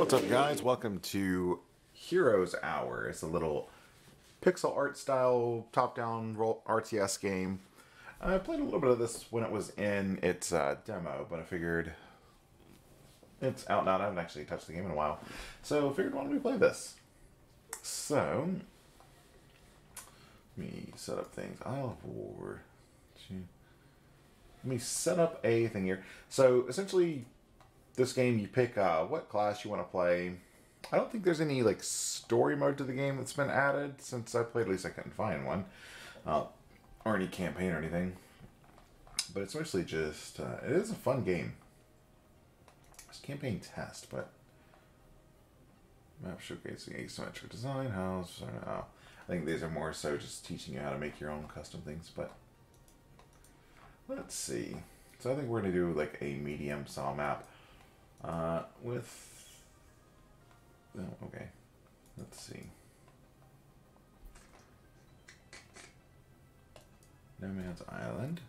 What's up, guys? Welcome to Hero's Hour. It's a little pixel art style top down RTS game. I played a little bit of this when it was in its uh, demo, but I figured it's out now. I haven't actually touched the game in a while. So I figured, why don't we play this? So, let me set up things. Isle of War. Let me set up a thing here. So essentially, this game you pick uh, what class you want to play. I don't think there's any like story mode to the game that's been added since I played. At least I couldn't find one, uh, or any campaign or anything. But it's mostly just uh, it is a fun game. It's campaign test, but map showcasing asymmetric design house. Uh, I think these are more so just teaching you how to make your own custom things. But let's see. So I think we're gonna do like a medium saw map. Uh, with, oh, okay, let's see. No Man's Island.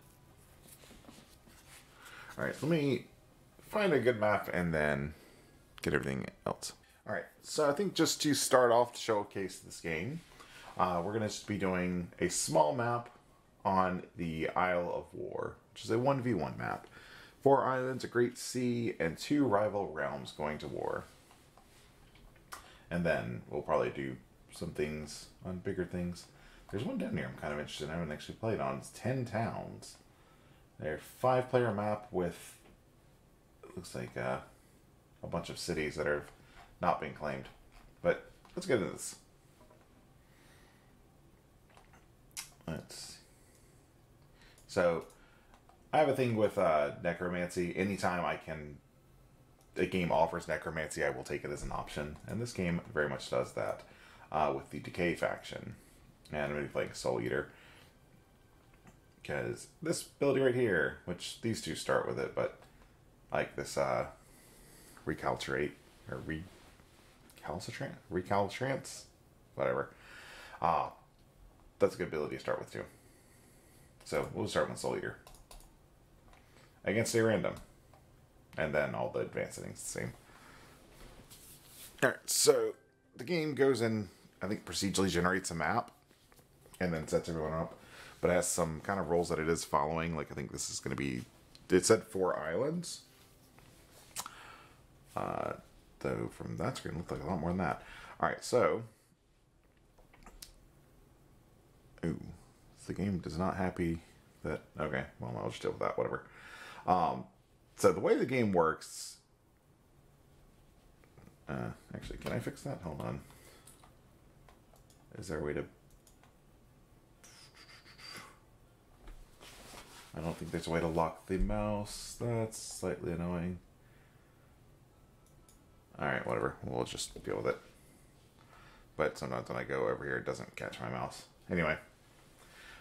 All right, let me find a good map and then get everything else. All right, so I think just to start off to showcase this game, uh, we're going to be doing a small map on the Isle of War, which is a 1v1 map. Four islands, a great sea, and two rival realms going to war. And then we'll probably do some things on bigger things. There's one down here I'm kind of interested in. I haven't actually played on. It's 10 towns. They're five player map with, it looks like uh, a bunch of cities that are not being claimed. But let's get into this. Let's see. So I have a thing with uh, necromancy. Anytime I can, a game offers necromancy, I will take it as an option, and this game very much does that uh, with the Decay faction. And I'm going to be playing Soul Eater because this ability right here, which these two start with it, but like this uh, or recalcitrant, recalcitrance, whatever. Uh, that's a good ability to start with too. So we'll start with Soul Eater against a random. And then all the advanced settings the same. Alright, so the game goes in, I think procedurally generates a map and then sets everyone up. But has some kind of rules that it is following. Like I think this is going to be, it said four islands. Uh, though from that screen, looked like a lot more than that. Alright, so. Ooh, the game does not happy that. Okay, well, I'll just deal with that, whatever. Um, so the way the game works. Uh, actually, can I fix that? Hold on. Is there a way to. I don't think there's a way to lock the mouse. That's slightly annoying. Alright, whatever. We'll just deal with it. But sometimes when I go over here, it doesn't catch my mouse. Anyway,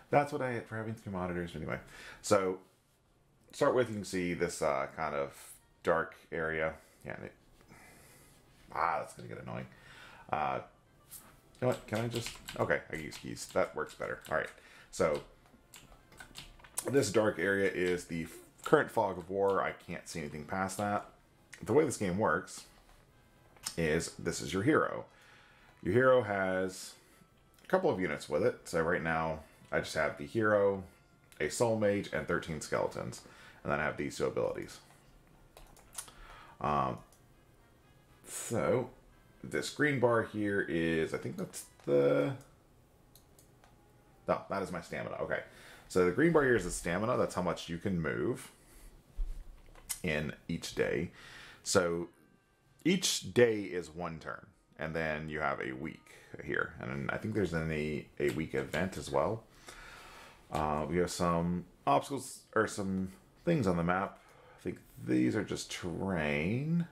that's what I had for having three monitors. Anyway, so start with, you can see this uh, kind of dark area. Yeah, ah, that's gonna get annoying. Uh, you know what? Can I just? Okay, I use keys. That works better. All right. So this dark area is the current fog of war. I can't see anything past that. The way this game works is this is your hero. Your hero has a couple of units with it. So right now I just have the hero, a soul mage, and 13 skeletons and then I have these two abilities. Um, so this green bar here is, I think that's the, no, that is my stamina. Okay. So the green bar here is the stamina. That's how much you can move in each day. So each day is one turn, and then you have a week here. And I think there's an, a, a week event as well. Uh, we have some obstacles or some things on the map. I think these are just terrain.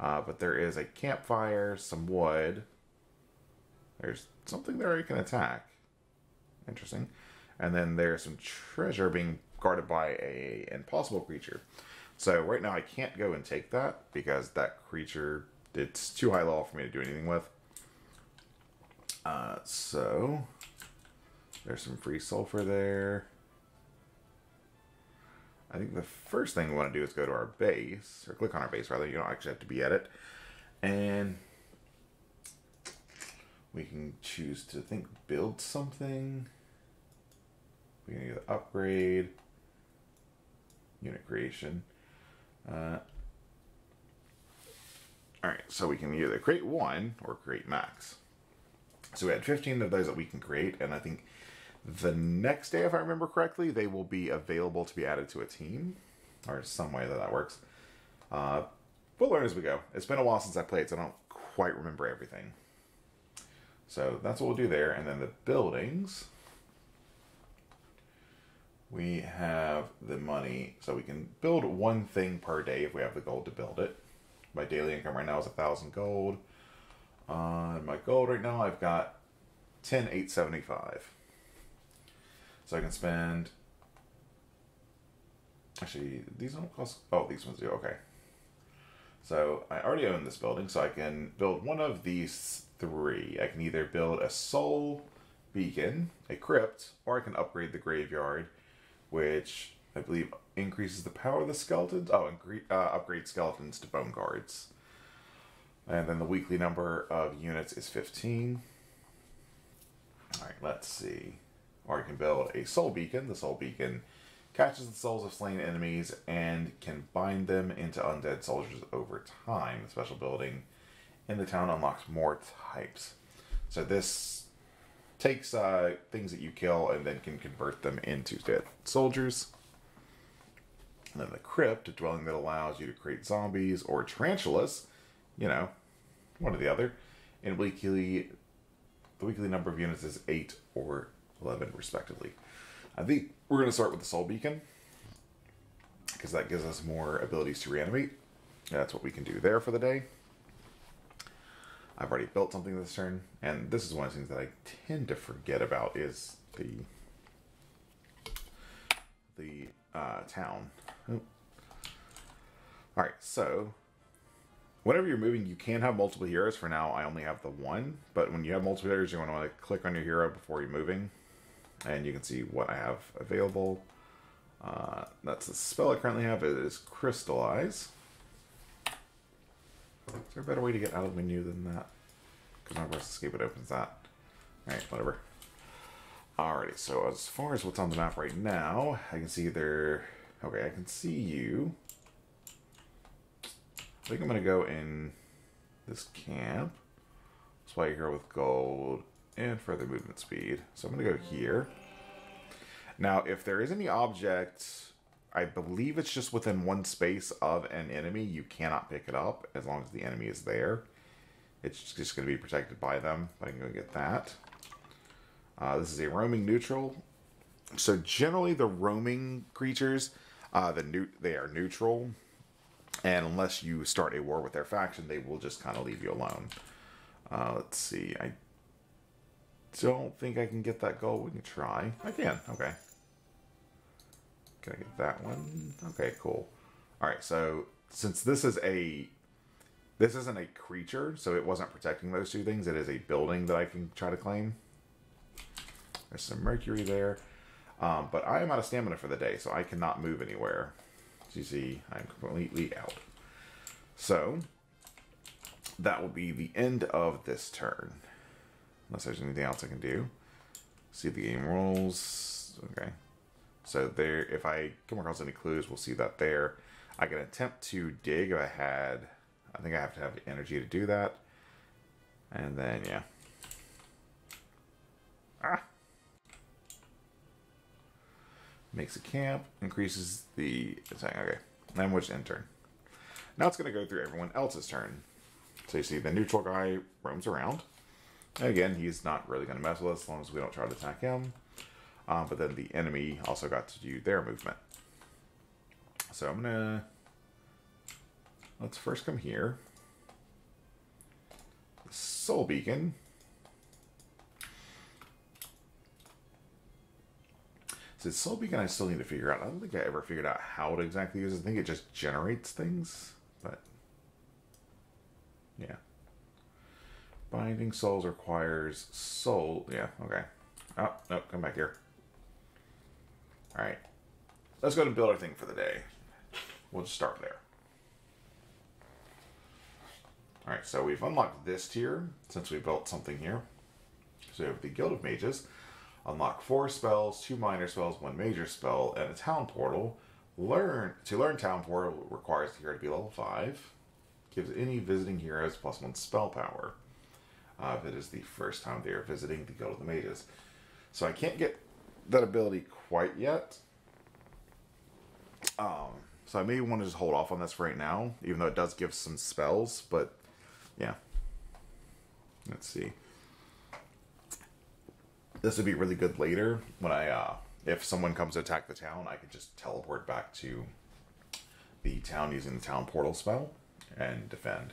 Uh, but there is a campfire, some wood. There's something there you can attack. Interesting. And then there's some treasure being guarded by a impossible creature. So right now I can't go and take that because that creature, it's too high level for me to do anything with. Uh, so there's some free sulfur there. I think the first thing we want to do is go to our base, or click on our base rather. You don't actually have to be at it. And we can choose to think build something. We can either upgrade, unit creation. Uh, all right, so we can either create one or create max. So we had 15 of those that we can create, and I think the next day, if I remember correctly, they will be available to be added to a team, or some way that that works. Uh, we'll learn as we go. It's been a while since I played, so I don't quite remember everything. So that's what we'll do there. And then the buildings, we have the money. So we can build one thing per day if we have the gold to build it. My daily income right now is a thousand gold. On uh, my gold right now, I've got 10,875. So I can spend. Actually, these don't cost. Oh, these ones do. Okay. So I already own this building, so I can build one of these three. I can either build a soul beacon, a crypt, or I can upgrade the graveyard, which I believe increases the power of the skeletons. Oh, and uh, upgrade skeletons to bone guards. And then the weekly number of units is 15. All right, let's see. Or you can build a soul beacon. The soul beacon catches the souls of slain enemies and can bind them into undead soldiers over time. The special building in the town unlocks more types. So this takes uh, things that you kill and then can convert them into dead soldiers. And then the crypt, a dwelling that allows you to create zombies or tarantulas, you know, one or the other. And weekly, the weekly number of units is eight or 11 respectively. I think we're going to start with the Soul Beacon because that gives us more abilities to reanimate. That's what we can do there for the day. I've already built something this turn, and this is one of the things that I tend to forget about is the the uh, town. Oh. All right, so whenever you're moving, you can have multiple heroes. For now, I only have the one, but when you have multiple heroes, you want to click on your hero before you're moving and you can see what I have available. Uh, that's the spell I currently have. It is Crystallize. Is there a better way to get out of the menu than that? Because my burst escape it opens that. Alright, whatever. Alrighty, so as far as what's on the map right now, I can see there... Okay, I can see you. I think I'm going to go in this camp. That's why you're here with gold and further movement speed. So I'm going to go here. Now, if there is any object, I believe it's just within one space of an enemy, you cannot pick it up as long as the enemy is there. It's just going to be protected by them. I can go get that. Uh, this is a roaming neutral. So generally the roaming creatures, uh, the new they are neutral. And unless you start a war with their faction, they will just kind of leave you alone. Uh, let's see. I don't think I can get that goal. We can try. I can. Okay. Can I get that one? Okay, cool. All right, so since this is a this isn't a creature, so it wasn't protecting those two things. It is a building that I can try to claim. There's some mercury there. Um, but I am out of stamina for the day, so I cannot move anywhere. As you see, I'm completely out. So, that will be the end of this turn. Unless there's anything else I can do. See the game rules. Okay. So there, if I come across any clues, we'll see that there. I can attempt to dig if I had, I think I have to have energy to do that. And then, yeah. Ah! Makes a camp, increases the. Okay, then which end turn. Now it's going to go through everyone else's turn. So you see the neutral guy roams around. Again, he's not really going to mess with us as long as we don't try to attack him. Um, but then the enemy also got to do their movement. So I'm going to... Let's first come here. Soul Beacon. So Soul Beacon I still need to figure out. I don't think I ever figured out how to exactly use it. I think it just generates things. But, yeah. Binding souls requires soul. Yeah, okay. Oh, no, come back here. Alright. let's go to build our thing for the day. We'll just start there. Alright, so we've unlocked this tier since we built something here. So we have the Guild of Mages. Unlock four spells, two minor spells, one major spell, and a town portal. Learn to learn town portal requires the hero to be level five. Gives any visiting heroes plus one spell power. Uh, if it is the first time they are visiting the Guild of the Mages. So I can't get that ability quite yet. Um, so I may want to just hold off on this right now, even though it does give some spells. But yeah, let's see. This would be really good later when I, uh, if someone comes to attack the town, I could just teleport back to the town using the town portal spell and defend.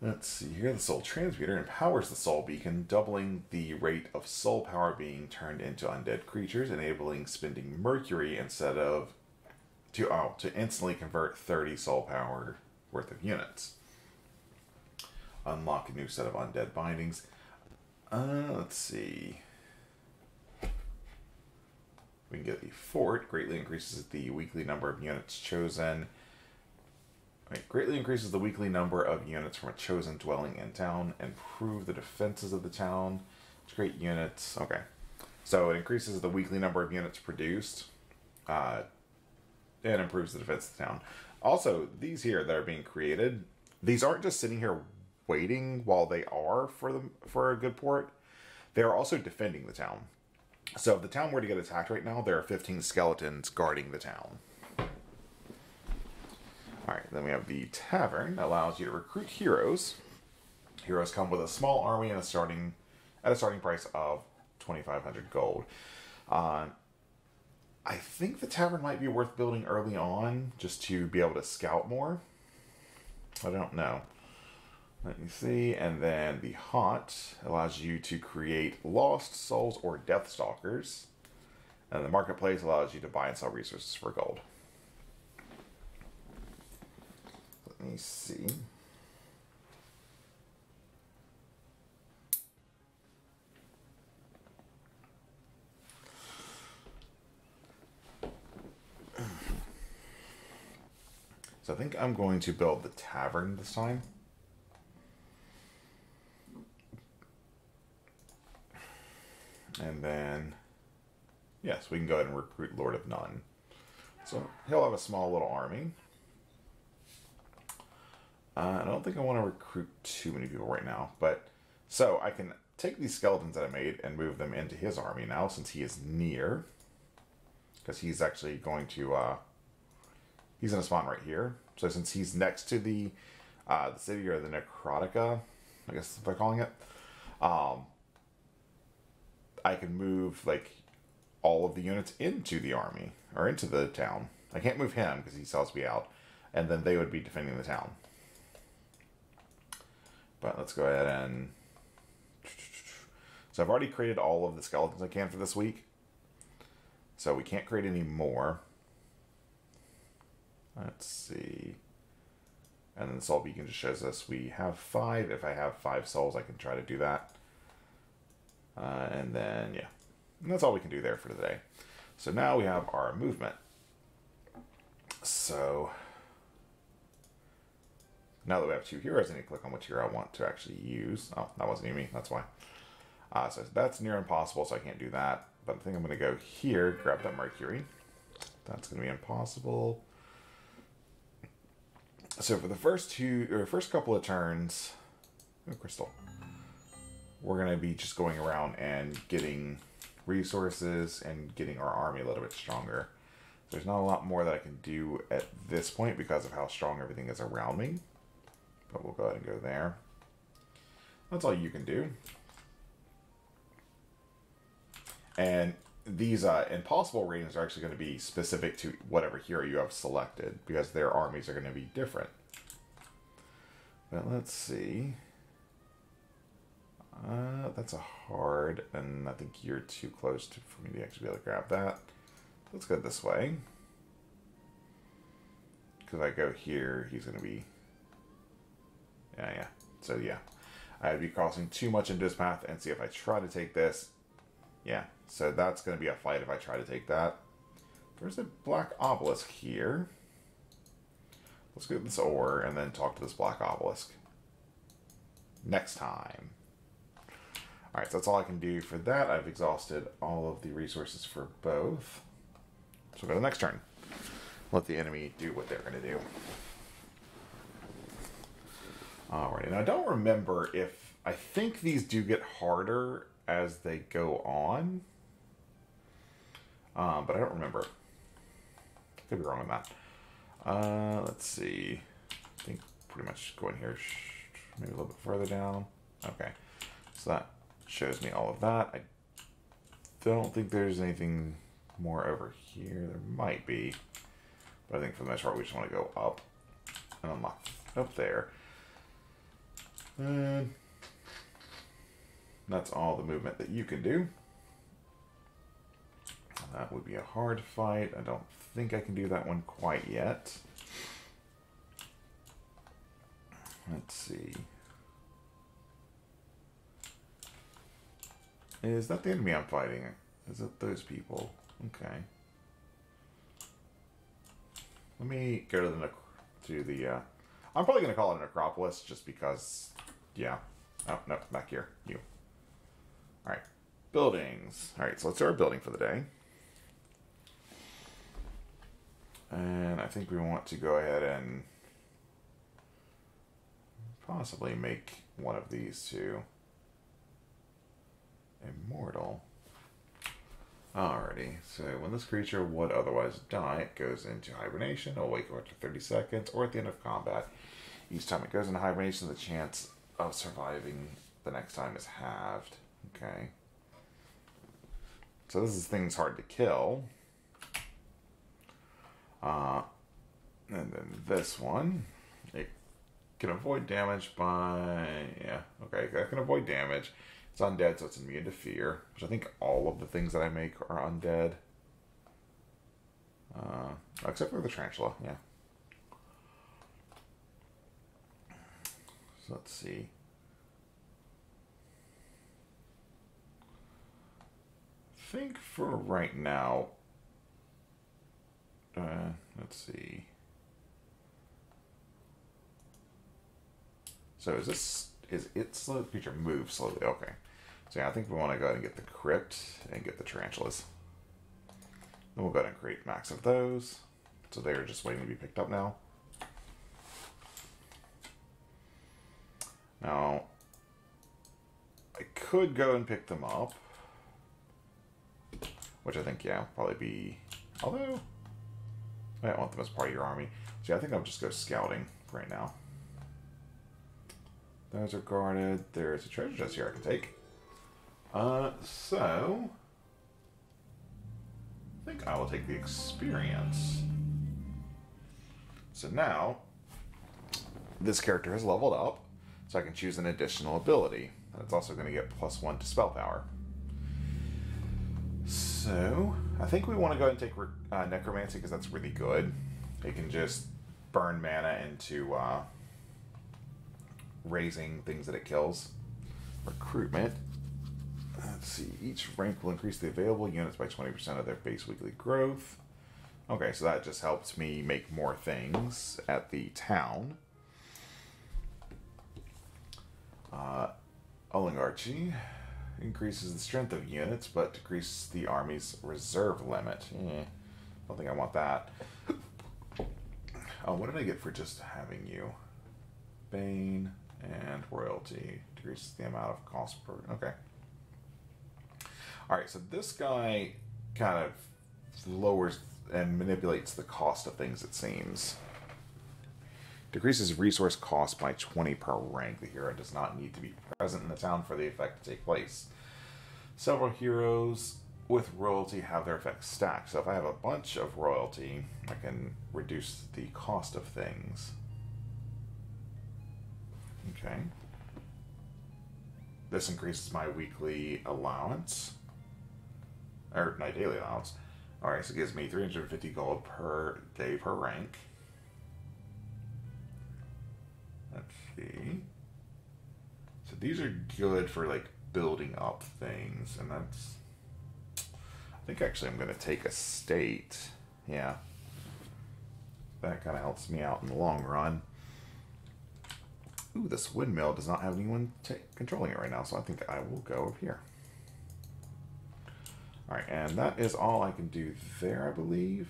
Let's see here. The Soul Transmuter empowers the Soul Beacon, doubling the rate of soul power being turned into undead creatures, enabling spending Mercury instead of to oh, to instantly convert 30 soul power worth of units. Unlock a new set of undead bindings. Uh, let's see. We can get the fort. Greatly increases the weekly number of units chosen Right. Greatly increases the weekly number of units from a chosen dwelling in town. Improve the defenses of the town. Great units. Okay. So it increases the weekly number of units produced. Uh, and improves the defense of the town. Also, these here that are being created, these aren't just sitting here waiting while they are for them for a good port. They are also defending the town. So if the town were to get attacked right now, there are 15 skeletons guarding the town. Alright, then we have the Tavern that allows you to recruit heroes. Heroes come with a small army and a starting at a starting price of 2500 gold. Uh, I think the tavern might be worth building early on just to be able to scout more. I don't know. Let me see. And then the Haunt allows you to create lost souls or death stalkers. And the marketplace allows you to buy and sell resources for gold. Let me see. So I think I'm going to build the tavern this time. And then, yes, we can go ahead and recruit Lord of None. So he'll have a small little army. Uh, I don't think I want to recruit too many people right now, but so I can take these skeletons that I made and move them into his army now since he is near. Because he's actually going to, uh, he's going to spawn right here. So since he's next to the, uh, the city or the Necrotica, I guess if I'm calling it, um, I can move like all of the units into the army or into the town. I can't move him because he sells me out, and then they would be defending the town. But let's go ahead and... So I've already created all of the skeletons I can for this week. So we can't create any more. Let's see. And then the soul beacon just shows us we have five. If I have five souls, I can try to do that. Uh, and then, yeah. And that's all we can do there for today. So now we have our movement. So now that we have two heroes, I need to click on which hero I want to actually use. Oh, that wasn't even me. That's why. Uh, so that's near impossible, so I can't do that. But I think I'm going to go here, grab that Mercury. That's going to be impossible. So for the first two, or first couple of turns, oh, Crystal, we're going to be just going around and getting resources and getting our army a little bit stronger. There's not a lot more that I can do at this point because of how strong everything is around me. But we'll go ahead and go there. That's all you can do. And these uh, impossible ratings are actually going to be specific to whatever hero you have selected because their armies are going to be different. But let's see. Uh, that's a hard, and I think you're too close to, for me to actually be able to grab that. Let's go this way. Because I go here, he's going to be yeah, yeah. So yeah, I'd be crossing too much into his path and see if I try to take this. Yeah, so that's going to be a fight if I try to take that. there's a black obelisk here. Let's get this ore and then talk to this black obelisk. Next time. Alright, so that's all I can do for that. I've exhausted all of the resources for both. So we go to the next turn. Let the enemy do what they're going to do. Alright, and I don't remember if... I think these do get harder as they go on. Um, but I don't remember. Could be wrong on that. Uh, let's see. I think pretty much go in here, maybe a little bit further down. Okay, so that shows me all of that. I don't think there's anything more over here. There might be, but I think for the most part we just want to go up and unlock up there. And that's all the movement that you can do. That would be a hard fight. I don't think I can do that one quite yet. Let's see. Is that the enemy I'm fighting? Is it those people? Okay. Let me go to the to the. Uh, I'm probably going to call it an Acropolis just because. Yeah. Oh no, back here. You. All right. Buildings. All right. So let's do our building for the day. And I think we want to go ahead and possibly make one of these two immortal. Alrighty, so when this creature would otherwise die, it goes into hibernation, it'll wake up after 30 seconds, or at the end of combat. Each time it goes into hibernation, the chance of surviving the next time is halved. Okay. So this is things hard to kill. Uh, and then this one, it can avoid damage by, yeah, okay, I can avoid damage. It's undead, so it's immune to fear, which I think all of the things that I make are undead. Uh, except for the tarantula, yeah. So let's see. I think for right now, uh, let's see. So is this is it slow? The creature moves slowly. Okay. So yeah, I think we want to go ahead and get the crypt and get the tarantulas. Then we'll go ahead and create max of those. So they're just waiting to be picked up now. Now, I could go and pick them up. Which I think, yeah, probably be... Although, I don't want them as part of your army. So I think I'll just go scouting right now. Those are guarded. There's a treasure chest here I can take. Uh, so... I think I will take the experience. So now, this character has leveled up, so I can choose an additional ability. It's also going to get plus one to spell power. So, I think we want to go ahead and take uh, Necromancy because that's really good. It can just burn mana into uh, raising things that it kills. Recruitment. Let's see. Each rank will increase the available units by 20% of their base weekly growth. Okay, so that just helps me make more things at the town. Uh, Oligarchy increases the strength of units, but decreases the army's reserve limit. Eh, don't think I want that. Oh, what did I get for just having you? Bane and royalty decreases the amount of cost per. Okay. All right, so this guy kind of lowers and manipulates the cost of things. It seems. Decreases resource cost by 20 per rank. The hero does not need to be present in the town for the effect to take place. Several heroes with royalty have their effects stacked. So if I have a bunch of royalty, I can reduce the cost of things. Okay. This increases my weekly allowance. Or my daily allowance. Alright, so it gives me 350 gold per day per rank. See. So these are good for like building up things, and that's. I think actually I'm going to take a state Yeah. That kind of helps me out in the long run. Ooh, this windmill does not have anyone controlling it right now, so I think I will go over here. Alright, and that is all I can do there, I believe.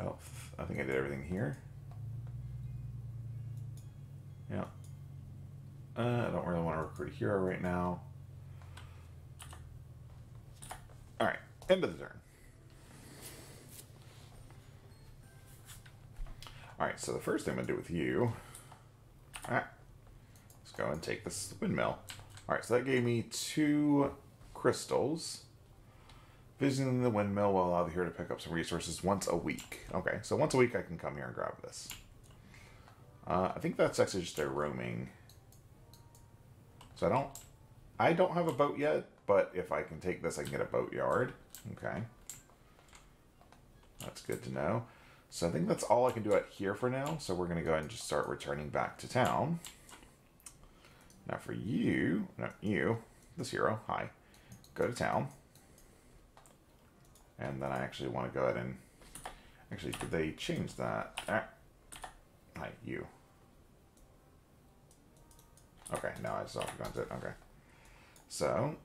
Oh, I think I did everything here. Yeah. Uh, I don't really want to recruit a hero right now. Alright, end of the turn. Alright, so the first thing I'm going to do with you... Alright, let's go and take this windmill. Alright, so that gave me two crystals. Visiting the windmill will allow the hero to pick up some resources once a week. Okay, so once a week I can come here and grab this. Uh, I think that's actually just a roaming. So I don't... I don't have a boat yet, but if I can take this, I can get a boat yard. Okay. That's good to know. So I think that's all I can do out here for now. So we're going to go ahead and just start returning back to town. Now for you, no, you, this hero, hi, go to town. And then I actually want to go ahead and... Actually, did they change that? Ah. Hi, you. Okay, now I just off it. Okay. So...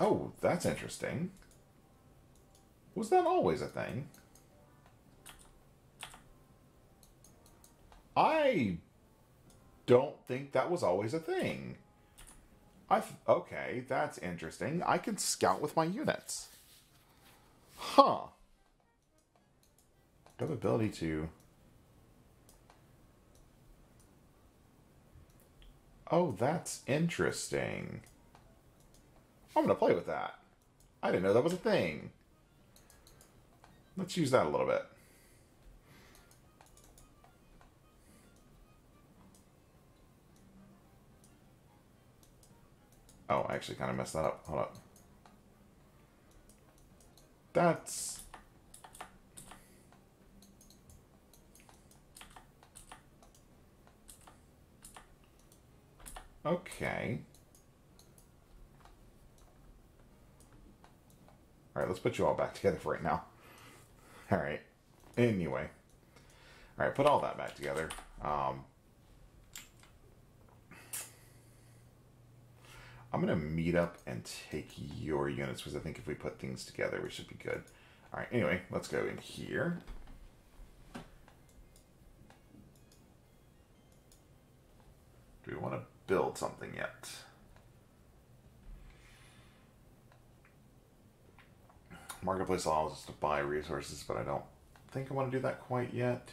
Oh, that's interesting. Was that always a thing? I don't think that was always a thing. I okay, that's interesting. I can scout with my units. Huh. I have ability to... Oh, that's interesting. I'm going to play with that. I didn't know that was a thing. Let's use that a little bit. Oh, I actually kind of messed that up. Hold up. That's... Okay. Alright, let's put you all back together for right now. Alright. Anyway. Alright, put all that back together. Um, I'm going to meet up and take your units because I think if we put things together, we should be good. All right, anyway, let's go in here. Build something yet? Marketplace allows us to buy resources, but I don't think I want to do that quite yet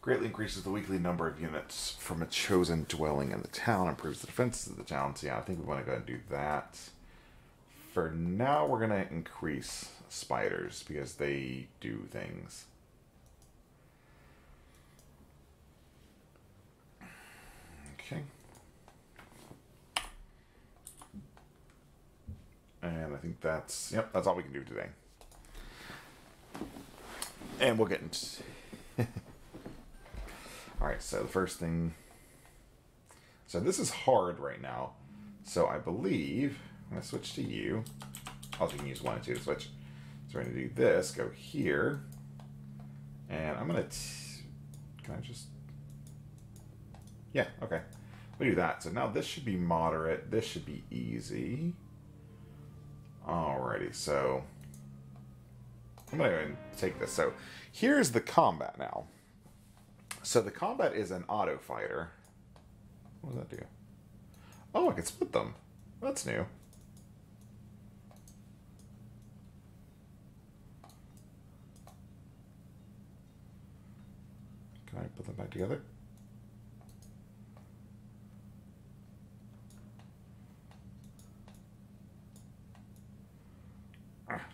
greatly increases the weekly number of units from a chosen dwelling in the town, improves the defenses of the town. So yeah, I think we want to go and do that. For now, we're going to increase spiders because they do things. Okay. And I think that's, yep, that's all we can do today. And we'll get into... Alright, so the first thing... So this is hard right now. So I believe... I'm to switch to you. Also, you can use one and two to switch. So we're going to do this, go here. And I'm going to... Can I just... Yeah, okay. We do that. So now this should be moderate. This should be easy. Alrighty, so... I'm going to take this. So here's the combat now. So the combat is an auto fighter. What does that do? Oh, I can split them. That's new. Can I put them back together?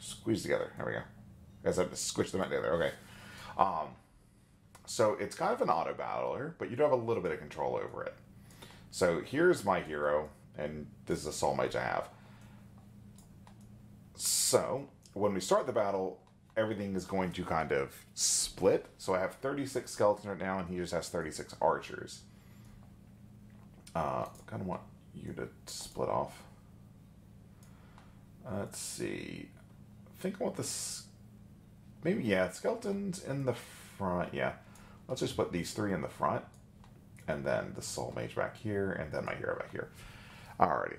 Squeeze together. There we go. I guess I have to squish them back together. Okay. Um, so it's kind of an auto battler, but you do have a little bit of control over it. So here's my hero, and this is a soul mage I have. So when we start the battle, everything is going to kind of split. So I have 36 skeletons right now, and he just has 36 archers. Uh, kind of want you to split off. Let's see. Think I want this. Maybe yeah, skeletons in the front. Yeah, let's just put these three in the front, and then the soul mage back here, and then my hero back here. Alrighty.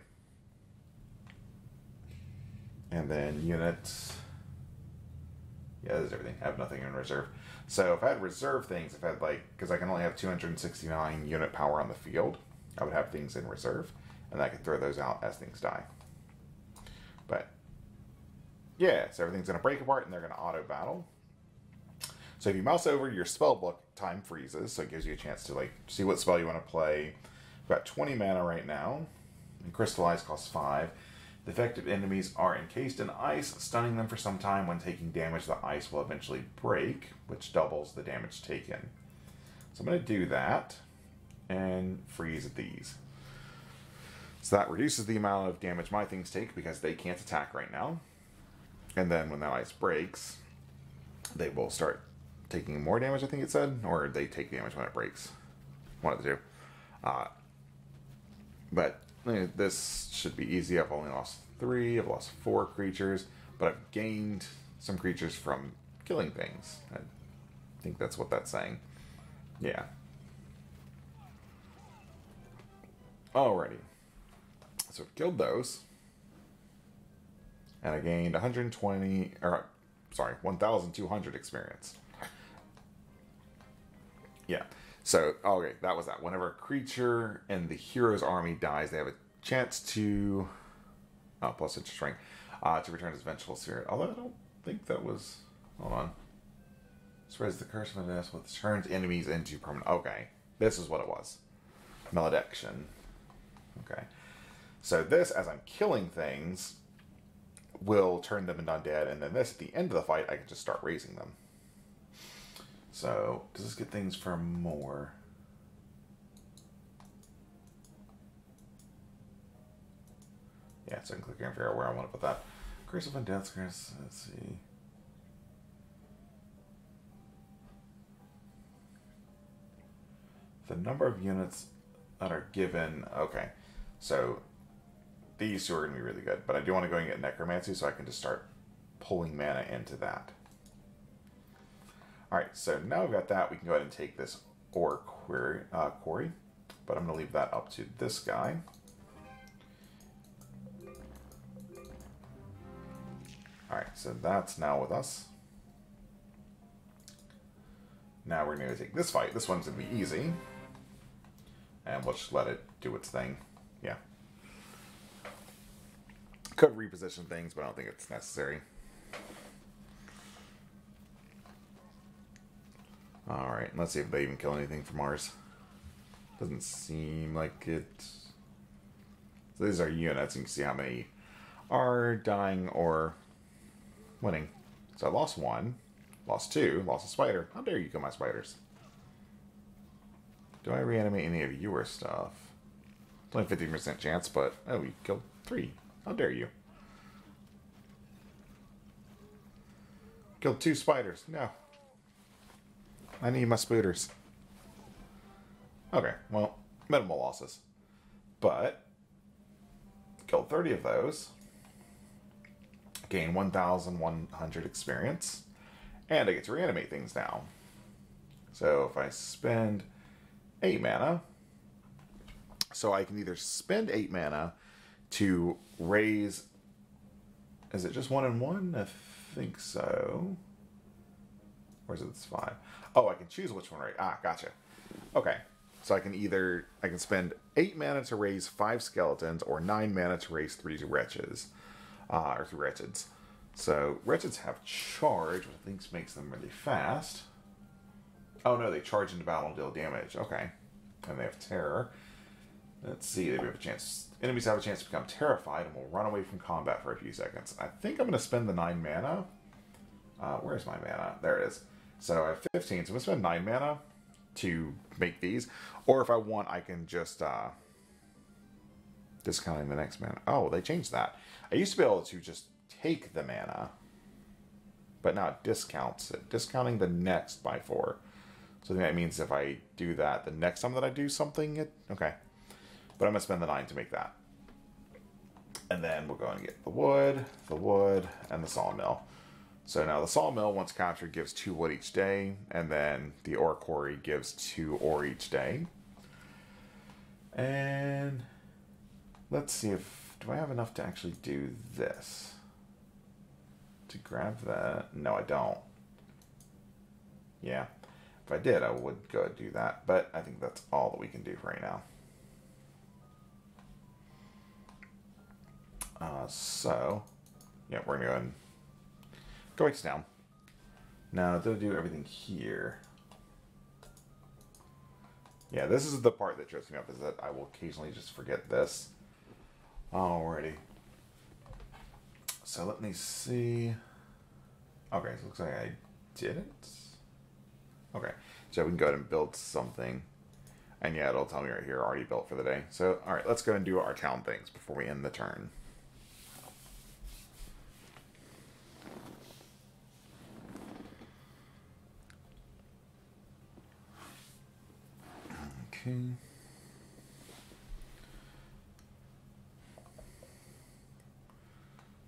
And then units. Yeah, there's everything. I have nothing in reserve. So if I had reserve things, if I had like, because I can only have 269 unit power on the field, I would have things in reserve, and I could throw those out as things die. But yeah, so everything's going to break apart and they're going to auto battle. So if you mouse over your spell book, time freezes, so it gives you a chance to like see what spell you want to play. We've got 20 mana right now, and Crystallize costs 5. The effective enemies are encased in ice, stunning them for some time. When taking damage, the ice will eventually break, which doubles the damage taken. So I'm going to do that and freeze these. So that reduces the amount of damage my things take because they can't attack right now. And then when that ice breaks, they will start taking more damage, I think it said, or they take damage when it breaks. One of the two. Uh, but this should be easy. I've only lost three. I've lost four creatures, but I've gained some creatures from killing things. I think that's what that's saying. Yeah. Alrighty. So I've killed those. And I gained 120, or sorry, 1,200 experience. Yeah. So, okay, that was that. Whenever a creature in the hero's army dies, they have a chance to. Oh, plus it's strength. Uh, to return his vengeful spirit. Although I don't think that was. Hold on. Spreads the curse of death with turns enemies into permanent. Okay. This is what it was. Malediction. Okay. So this, as I'm killing things, will turn them into undead, and then this, at the end of the fight, I can just start raising them. So, does this get things for more? Yeah, so I can click here and figure out where I want to put that. Curse of Undeath, Curse, let's see. The number of units that are given, okay. So, these two are going to be really good, but I do want to go and get Necromancy so I can just start pulling mana into that. All right, so now we've got that, we can go ahead and take this ore query, uh, quarry, but I'm going to leave that up to this guy. All right, so that's now with us. Now we're going to take this fight. This one's going to be easy. And we'll just let it do its thing. Yeah. Could reposition things, but I don't think it's necessary. Alright, let's see if they even kill anything from ours. Doesn't seem like it. So these are units, and you can see how many are dying or winning. So I lost one, lost two, lost a spider. How dare you kill my spiders? Do I reanimate any of your stuff? It's only 50% chance, but oh, you killed three. How dare you? Killed two spiders. No. I need my spooters. Okay, well, minimal losses. But, killed 30 of those. Gain 1,100 experience. And I get to reanimate things now. So if I spend 8 mana, so I can either spend 8 mana to raise. Is it just 1 and 1? I think so. Or is it five? Oh, I can choose which one, right? Ah, gotcha. Okay. So I can either I can spend eight mana to raise five skeletons or nine mana to raise three wretches. Uh, or three wretches. So wretches have charge, which I think makes them really fast. Oh no, they charge into battle and deal damage. Okay. And they have terror. Let's see, they have a chance. Enemies have a chance to become terrified and will run away from combat for a few seconds. I think I'm going to spend the 9 mana. Uh, where's my mana? There it is. So I have 15, so I'm going to spend 9 mana to make these. Or if I want, I can just... Uh, discounting the next mana. Oh, they changed that. I used to be able to just take the mana, but now it discounts it. Discounting the next by 4. So that means if I do that, the next time that I do something, it... Okay. But I'm to spend the 9 to make that. And then we'll go and get the wood, the wood, and the sawmill. So now the sawmill, once captured, gives two wood each day, and then the ore quarry gives two ore each day. And let's see if do I have enough to actually do this? To grab that? No, I don't. Yeah. If I did, I would go do that, but I think that's all that we can do for right now. Uh, so, yeah, we're gonna go and go right down. Now, they'll do everything here. Yeah, this is the part that trips me up, is that I will occasionally just forget this. Alrighty. So let me see. Okay, so it looks like I didn't. Okay, so we can go ahead and build something. And yeah, it'll tell me right here, already built for the day. So, alright, let's go and do our town things before we end the turn.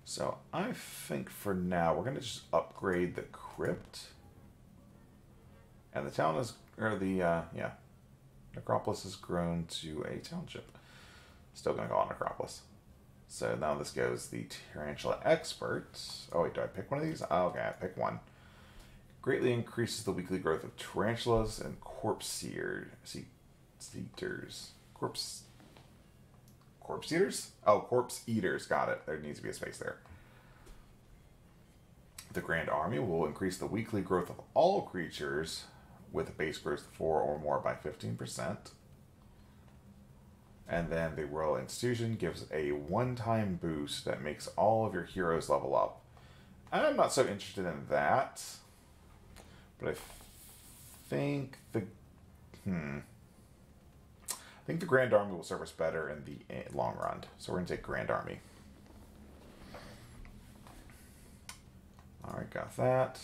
So I think for now we're gonna just upgrade the crypt. And the town is, or the, uh, yeah, Necropolis has grown to a township. Still gonna go on Necropolis. So now this goes the Tarantula Expert. Oh wait, do I pick one of these? Oh, okay, I pick one. Greatly increases the weekly growth of tarantulas and corpse seared. See, eaters. Corpse. Corpse eaters? Oh, corpse eaters. Got it. There needs to be a space there. The Grand Army will increase the weekly growth of all creatures with a base growth 4 or more by 15%. And then the Royal Institution gives a one time boost that makes all of your heroes level up. I'm not so interested in that. But I think the. Hmm. I think the Grand Army will serve us better in the eh, long run. So we're going to take Grand Army. Alright, got that.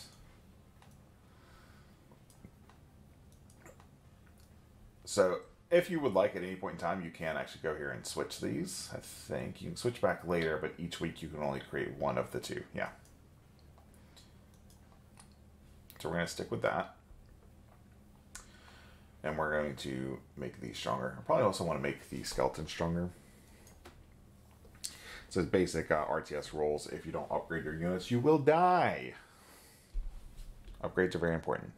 So if you would like at any point in time, you can actually go here and switch these. I think you can switch back later, but each week you can only create one of the two. Yeah. So we're going to stick with that. And we're going to make these stronger. I probably also want to make the skeleton stronger. So it's basic uh, RTS rules. If you don't upgrade your units, you will die. Upgrades are very important.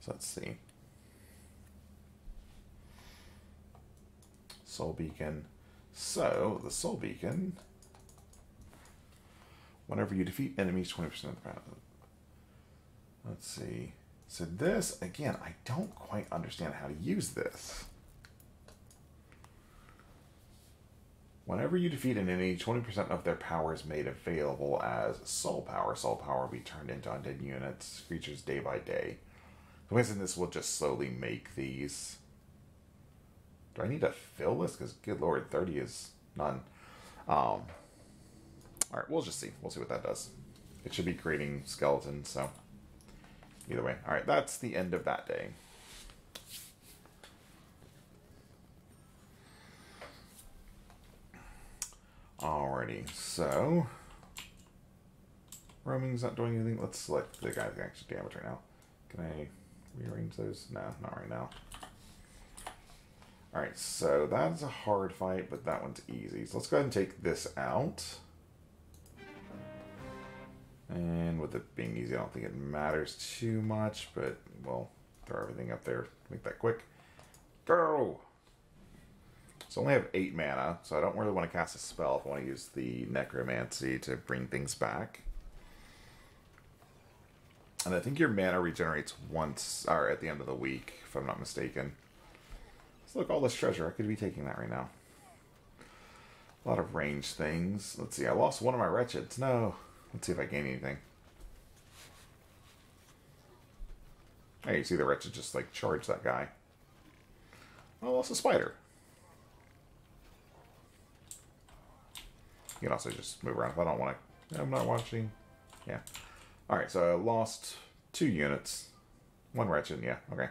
So let's see. Soul Beacon. So, the Soul Beacon, whenever you defeat enemies, 20% of the power. Let's see. So this, again, I don't quite understand how to use this. Whenever you defeat an enemy, 20% of their power is made available as soul power. Soul power will be turned into undead units, creatures day by day. I'm guessing this will just slowly make these. Do I need to fill this? Because, good lord, 30 is none. Um, Alright, we'll just see. We'll see what that does. It should be creating skeletons, so either way. All right, that's the end of that day. Alrighty, so roaming's not doing anything. Let's select the guy that actually damage right now. Can I rearrange those? No, not right now. Alright, so that's a hard fight, but that one's easy. So let's go ahead and take this out. And with it being easy, I don't think it matters too much, but we'll throw everything up there, make that quick. Go! So I only have 8 mana, so I don't really want to cast a spell if I want to use the Necromancy to bring things back. And I think your mana regenerates once, or at the end of the week, if I'm not mistaken. So look, all this treasure, I could be taking that right now. A lot of range things. Let's see, I lost one of my wretches. No. Let's see if I gain anything. Hey, you see the wretched just like charge that guy. Oh, it's a spider. You can also just move around if I don't want to. I'm not watching. Yeah. Alright, so I lost two units. One wretched, yeah, okay.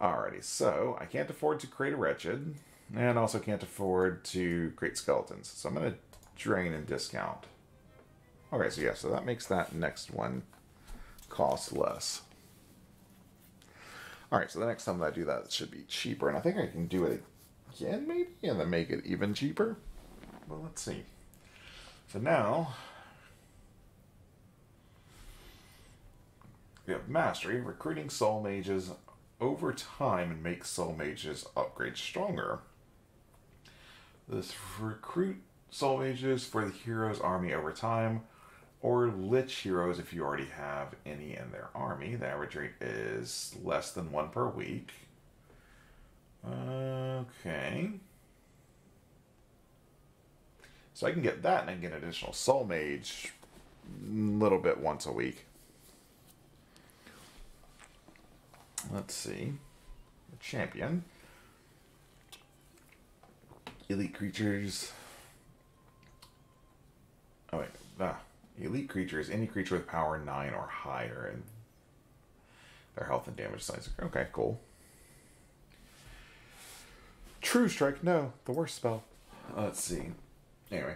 Alrighty, so I can't afford to create a wretched, and also can't afford to create skeletons. So I'm going to drain and discount. Okay, so yeah, so that makes that next one cost less. All right, so the next time that I do that, it should be cheaper, and I think I can do it again, maybe, and then make it even cheaper. Well, let's see. So now we have mastery, recruiting soul mages over time and make soul mages upgrade stronger. This recruit soul mages for the hero's army over time, or lich heroes if you already have any in their army. The average rate is less than one per week. Okay. So I can get that and I can get an additional soul mage a little bit once a week. Let's see. Champion. Elite creatures. Oh wait, ah. Elite creatures, any creature with power 9 or higher, and their health and damage size. Okay, cool. True Strike, no, the worst spell. let's see. Anyway,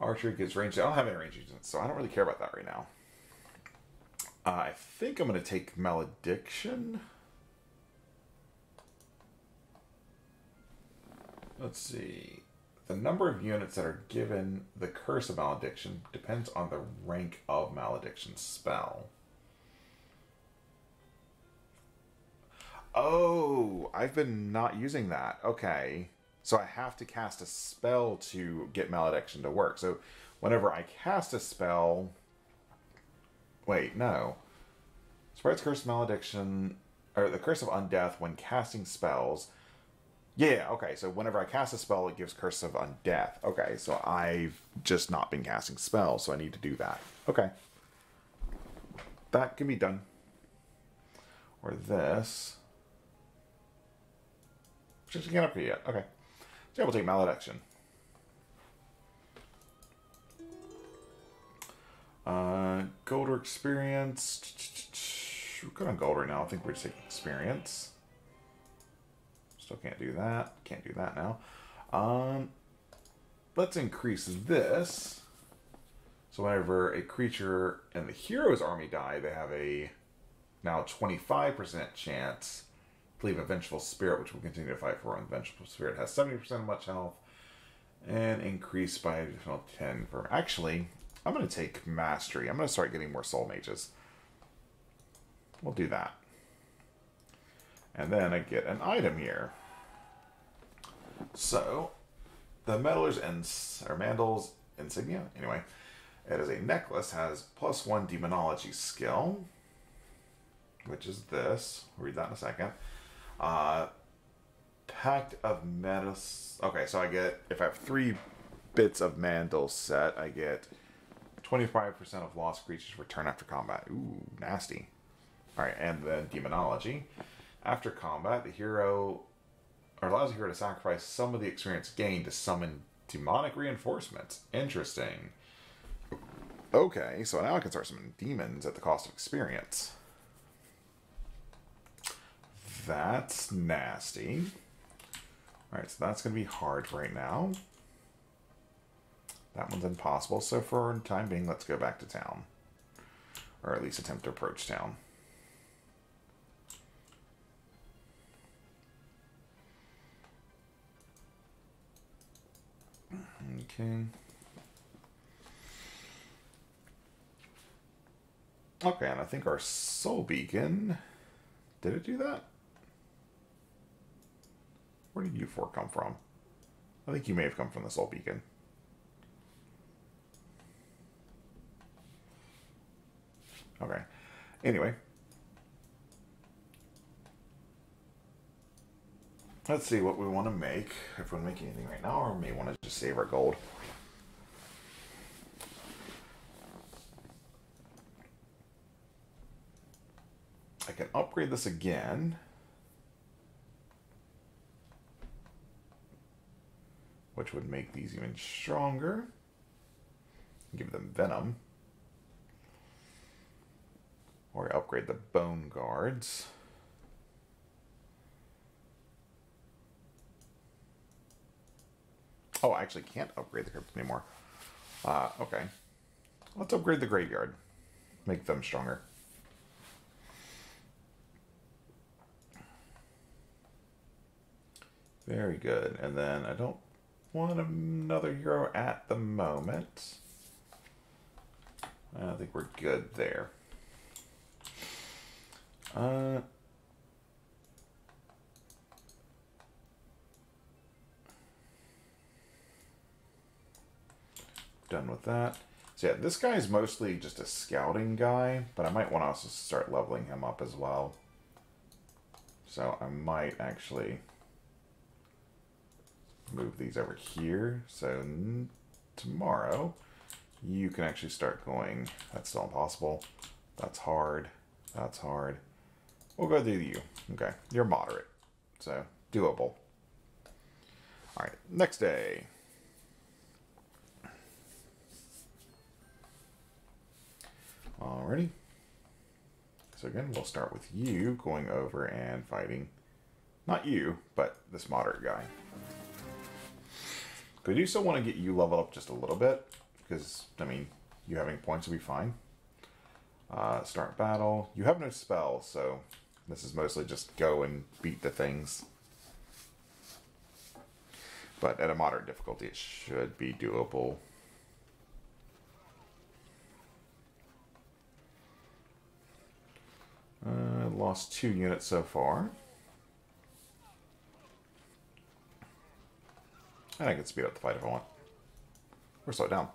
Archer gets range. I don't have any range agents, so I don't really care about that right now. Uh, I think I'm going to take Malediction. Let's see. The number of units that are given the Curse of Malediction depends on the rank of Malediction spell. Oh, I've been not using that. Okay. So I have to cast a spell to get Malediction to work. So whenever I cast a spell. Wait, no. Spreads Curse Malediction, or the Curse of Undeath when casting spells yeah, okay. So whenever I cast a spell, it gives Curse of Undeath. Okay, so I've just not been casting spells, so I need to do that. Okay. That can be done. Or this. Just can't upgrade yet. Okay. So yeah, we'll take Malediction. Uh, gold or experience. We're good on gold right now. I think we're just taking experience. Still can't do that. Can't do that now. Um, let's increase this. So whenever a creature in the hero's army die, they have a now 25% chance to leave a Vengeful Spirit, which we'll continue to fight for. And Vengeful Spirit has 70% much health and increase by additional 10 for... Actually, I'm going to take Mastery. I'm going to start getting more Soul Mages. We'll do that. And then I get an item here. So, the Meddler's ins or Mandel's insignia. Anyway, it is a necklace, has plus one demonology skill, which is this. I'll read that in a second. Uh, Pact of Metis. Okay, so I get if I have three bits of Mandel set, I get 25% of lost creatures return after combat. Ooh, nasty. Alright, and then Demonology. After combat, the hero or allows the hero to sacrifice some of the experience gained to summon demonic reinforcements. Interesting. Okay, so now I can start summoning demons at the cost of experience. That's nasty. Alright, so that's going to be hard right now. That one's impossible. So for time being, let's go back to town. Or at least attempt to approach town. Okay. Okay, and I think our soul beacon. Did it do that? Where did you four come from? I think you may have come from the soul beacon. Okay. Anyway, Let's see what we want to make. If we want to make anything right now, or we may want to just save our gold. I can upgrade this again. Which would make these even stronger. Give them venom. Or upgrade the bone guards. Oh, I actually can't upgrade the crypt anymore. Uh, okay. Let's upgrade the graveyard. Make them stronger. Very good. And then I don't want another hero at the moment. I think we're good there. Uh, done with that. So yeah, this guy is mostly just a scouting guy, but I might want to also start leveling him up as well. So I might actually move these over here. So tomorrow you can actually start going. That's still impossible. That's hard. That's hard. We'll go do you. Okay, you're moderate. So doable. All right, next day. Alrighty. So again, we'll start with you going over and fighting, not you, but this moderate guy. But I do still want to get you leveled up just a little bit, because, I mean, you having points will be fine. Uh, start battle. You have no spell, so this is mostly just go and beat the things. But at a moderate difficulty, it should be doable. Uh, lost two units so far. And I can speed up the fight if I want. Or slow it down.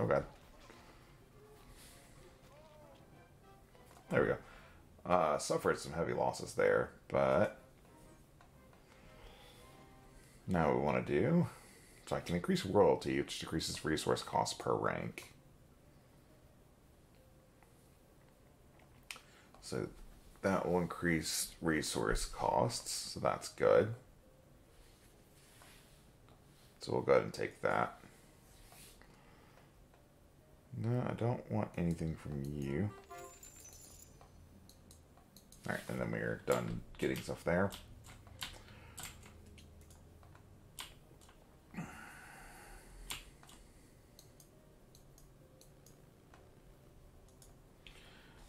Oh god. There we go. Uh, suffered some heavy losses there, but now we want to do so I can increase royalty, which decreases resource cost per rank. So that will increase resource costs, so that's good. So we'll go ahead and take that. No, I don't want anything from you. Alright, and then we're done getting stuff there.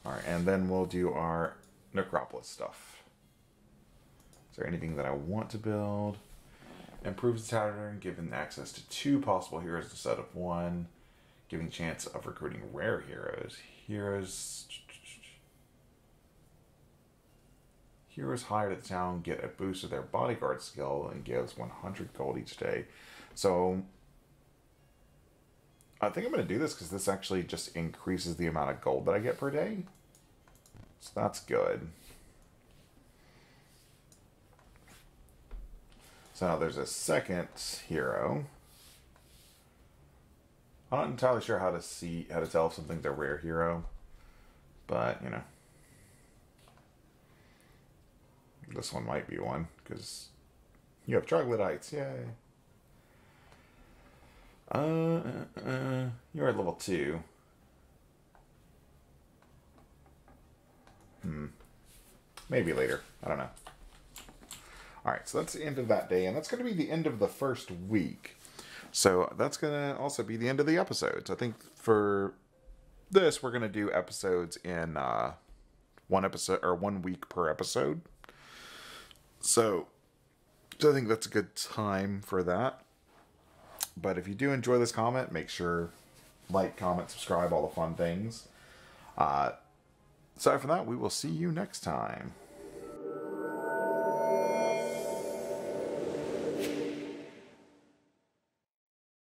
Alright, and then we'll do our Necropolis stuff. Is there anything that I want to build? Improves the Tavern, given access to two possible heroes instead of one. Giving chance of recruiting rare heroes. Heroes... Heroes hired at the town get a boost of their bodyguard skill and gives 100 gold each day. So I think I'm going to do this because this actually just increases the amount of gold that I get per day. So that's good. So now there's a second hero. I'm not entirely sure how to see how to tell if something's a rare hero, but you know, this one might be one because you have troglodytes. Yay! Uh, uh, uh, you're at level two. Hmm. Maybe later. I don't know. All right, so that's the end of that day, and that's going to be the end of the first week. So that's going to also be the end of the episodes. I think for this, we're going to do episodes in uh, one episode or one week per episode. So, so I think that's a good time for that. But if you do enjoy this comment, make sure like, comment, subscribe, all the fun things. Uh, aside from that, we will see you next time.